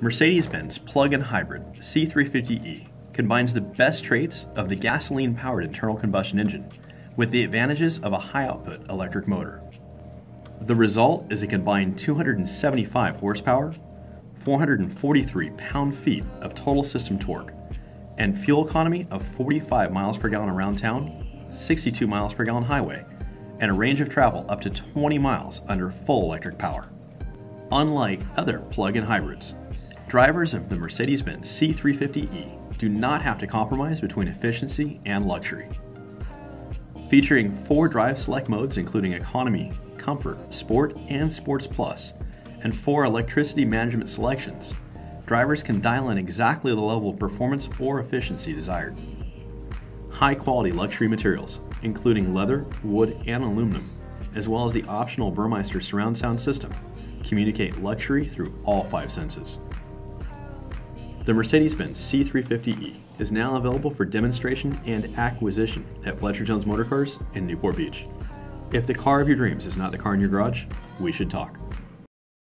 Mercedes-Benz plug-in hybrid C350E combines the best traits of the gasoline-powered internal combustion engine with the advantages of a high-output electric motor. The result is a combined 275 horsepower, 443 pound-feet of total system torque, and fuel economy of 45 miles per gallon around town, 62 miles per gallon highway, and a range of travel up to 20 miles under full electric power. Unlike other plug-in hybrids, drivers of the Mercedes-Benz C350E do not have to compromise between efficiency and luxury. Featuring four drive select modes including economy, comfort, sport, and sports plus, and four electricity management selections, drivers can dial in exactly the level of performance or efficiency desired. High quality luxury materials, including leather, wood, and aluminum, as well as the optional Burmester surround sound system, communicate luxury through all five senses. The Mercedes-Benz C350E is now available for demonstration and acquisition at Fletcher Jones Motorcars in Newport Beach. If the car of your dreams is not the car in your garage, we should talk.